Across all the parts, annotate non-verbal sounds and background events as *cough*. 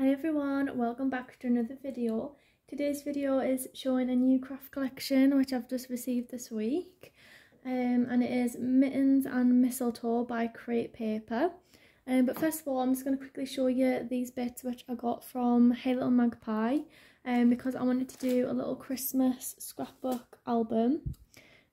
Hi everyone, welcome back to another video. Today's video is showing a new craft collection which I've just received this week. Um, and it is Mittens and Mistletoe by Crate Paper. Um, but first of all, I'm just going to quickly show you these bits which I got from Hey Little Magpie. Um, because I wanted to do a little Christmas scrapbook album.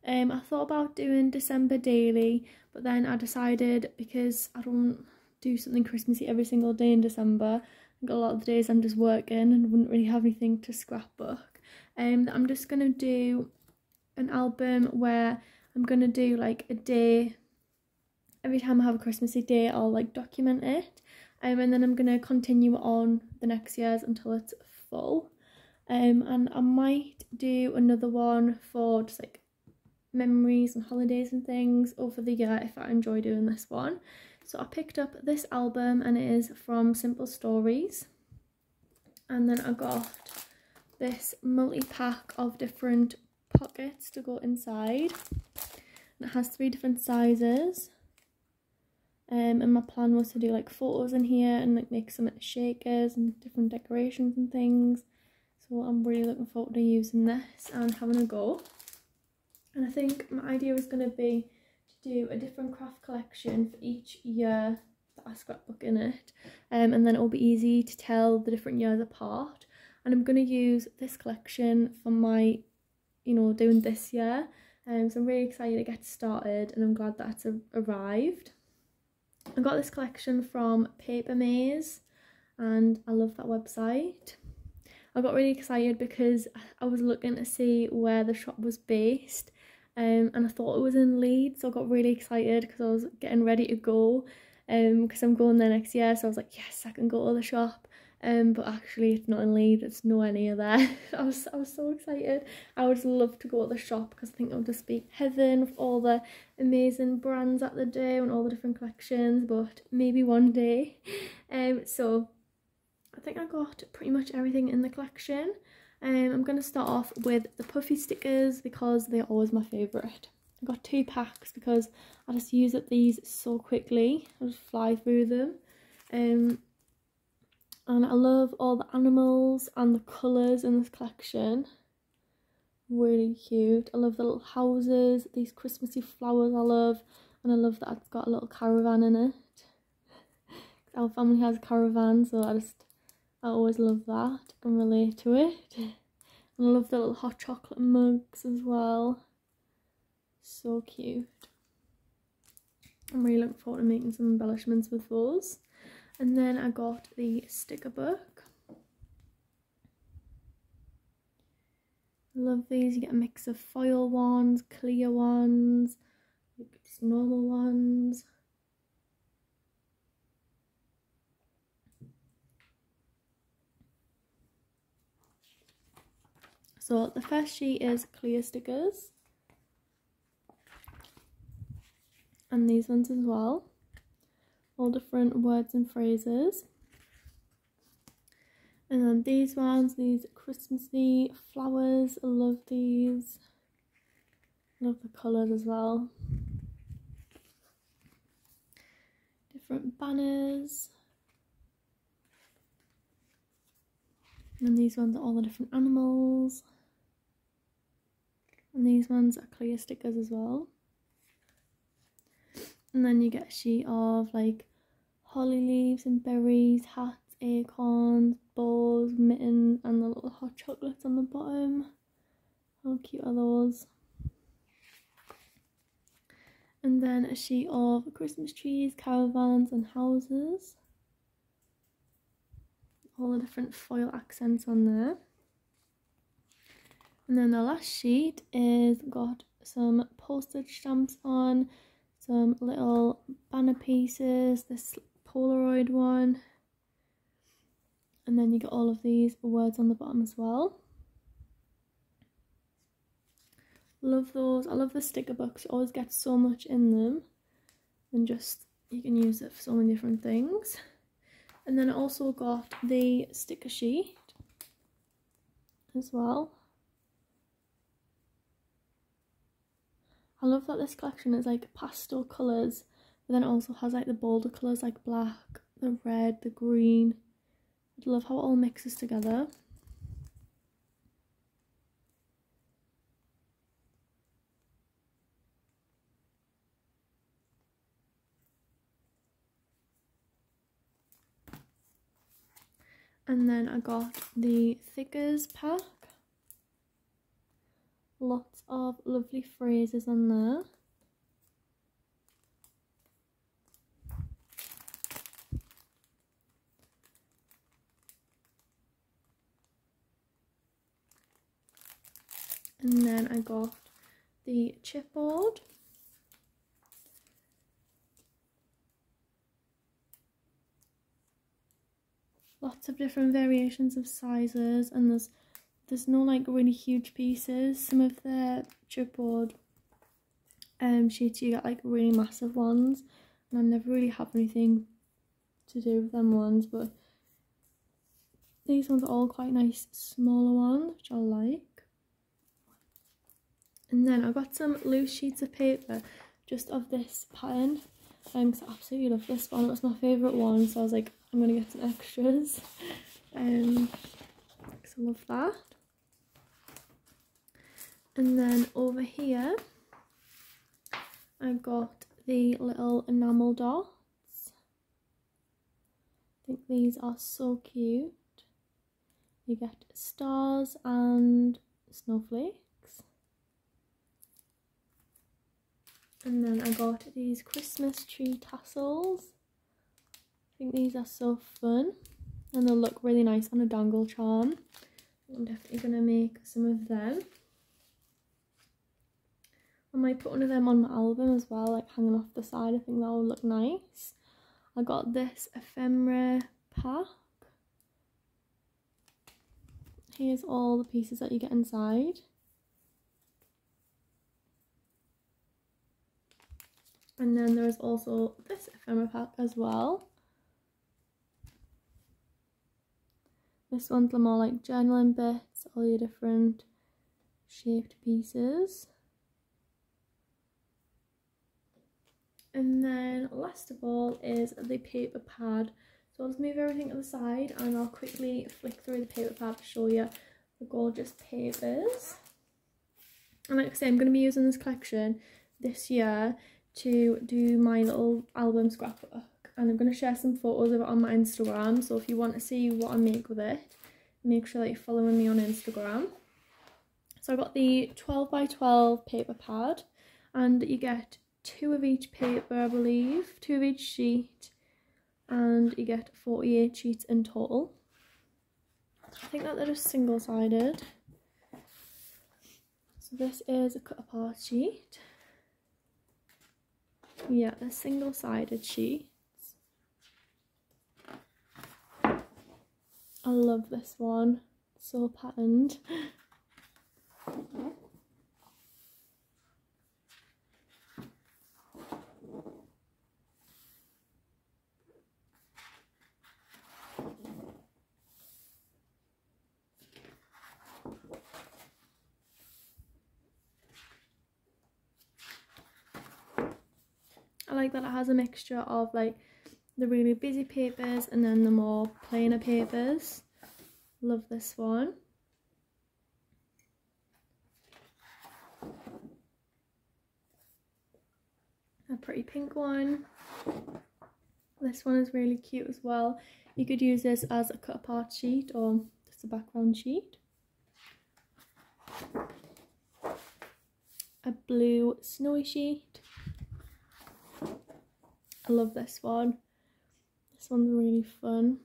Um, I thought about doing December daily, but then I decided because I don't do something Christmassy every single day in December, a lot of the days I'm just working and wouldn't really have anything to scrapbook. Um, I'm just going to do an album where I'm going to do like a day, every time I have a Christmassy day I'll like document it um, and then I'm going to continue on the next years until it's full. Um, and I might do another one for just like memories and holidays and things over the year if I enjoy doing this one. So I picked up this album and it is from Simple Stories. And then I got this multi-pack of different pockets to go inside. And it has three different sizes. Um, and my plan was to do like photos in here and like make some shakers and different decorations and things. So I'm really looking forward to using this and having a go. And I think my idea was going to be do a different craft collection for each year that I scrapbook in it um, and then it'll be easy to tell the different years apart and I'm going to use this collection for my you know doing this year um, so I'm really excited to get started and I'm glad that's arrived. I got this collection from Paper Maze and I love that website. I got really excited because I was looking to see where the shop was based um, and I thought it was in Leeds so I got really excited because I was getting ready to go because um, I'm going there next year so I was like yes I can go to the shop. Um, but actually it's not in Leeds it's nowhere near there. *laughs* I was I was so excited. I would love to go to the shop because I think it would just be heaven with all the amazing brands at the day and all the different collections but maybe one day. *laughs* Um so I think I got pretty much everything in the collection um, I'm going to start off with the puffy stickers because they're always my favourite. I got two packs because I just use up these so quickly. I just fly through them. Um, and I love all the animals and the colours in this collection. Really cute. I love the little houses, these Christmassy flowers I love. And I love that it's got a little caravan in it. *laughs* Our family has a caravan so I just I always love that. Can relate to it. And I love the little hot chocolate mugs as well. So cute. I'm really looking forward to making some embellishments with those. And then I got the sticker book. love these. You get a mix of foil ones, clear ones, just normal ones. So the first sheet is clear stickers. And these ones as well. All different words and phrases. And then these ones, these Christmassy flowers. I love these. Love the colours as well. Different banners. And these ones are all the different animals. And these ones are clear stickers as well. And then you get a sheet of like holly leaves and berries, hats, acorns, balls, mittens, and the little hot chocolates on the bottom. How cute are those? And then a sheet of Christmas trees, caravans, and houses. All the different foil accents on there. And then the last sheet is got some postage stamps on, some little banner pieces, this Polaroid one. And then you get all of these words on the bottom as well. Love those. I love the sticker books. You always get so much in them. And just, you can use it for so many different things. And then I also got the sticker sheet as well. I love that this collection is like pastel colours, but then it also has like the bolder colours like black, the red, the green, I love how it all mixes together. And then I got the Thickers pack. Lots of lovely phrases on there. And then I got the chipboard. lots of different variations of sizes and there's there's no like really huge pieces some of the chipboard um sheets you get like really massive ones and I never really have anything to do with them ones but these ones are all quite nice smaller ones which I like and then I got some loose sheets of paper just of this pattern um, cause I absolutely love this one. Was my favourite one, so I was like, I'm gonna get some extras. *laughs* Um, cause I love that. And then over here, I got the little enamel dots. I think these are so cute. You get stars and snowflakes. And then I got these Christmas tree tassels. I think these are so fun and they'll look really nice on a dangle charm. I'm definitely going to make some of them. I might put one of them on my album as well, like hanging off the side. I think that will look nice. I got this ephemera pack. Here's all the pieces that you get inside. And then there's also this ephemera pack as well. This one's more like journaling bits, all your different shaped pieces. And then last of all is the paper pad. So I'll just move everything to the side and I'll quickly flick through the paper pad to show you the gorgeous papers. And like I say, I'm going to be using this collection this year to do my little album scrapbook and I'm going to share some photos of it on my Instagram so if you want to see what I make with it make sure that you're following me on Instagram. So I've got the 12 by 12 paper pad and you get two of each paper I believe, two of each sheet and you get 48 sheets in total. I think that they're just single sided. So this is a cut apart sheet. Yeah, they're single-sided sheets. I love this one. So patterned. *laughs* like that it has a mixture of like the really busy papers and then the more plainer papers. Love this one. A pretty pink one. This one is really cute as well. You could use this as a cut apart sheet or just a background sheet. A blue snowy sheet. I love this one. This one's really fun.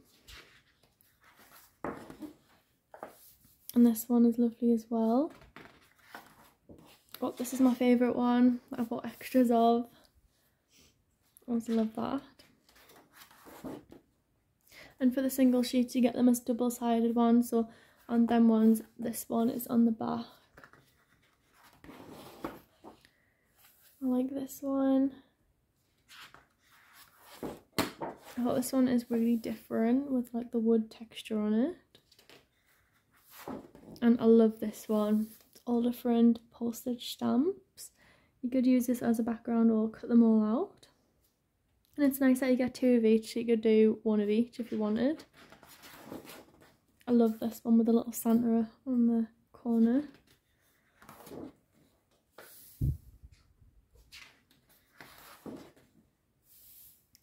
And this one is lovely as well. Oh, this is my favourite one I bought extras of. I also love that. And for the single sheets, you get them as double-sided ones. So on them ones, this one is on the back. I like this one. I thought this one is really different with like the wood texture on it. And I love this one. It's all different postage stamps. You could use this as a background or cut them all out. And it's nice that you get two of each, so you could do one of each if you wanted. I love this one with a little Santa on the corner.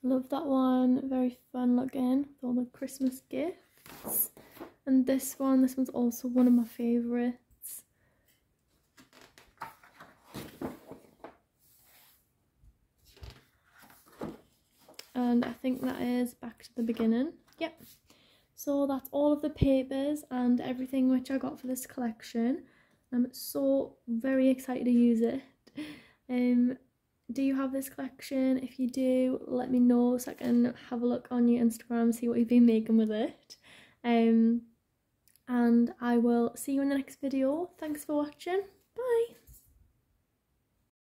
Love that one, very fun looking with all the Christmas gifts. And this one, this one's also one of my favourites. And I think that is back to the beginning. Yep. So that's all of the papers and everything which I got for this collection. I'm so very excited to use it. *laughs* Um, do you have this collection? If you do, let me know so I can have a look on your Instagram, see what you've been making with it. Um, and I will see you in the next video. Thanks for watching. Bye.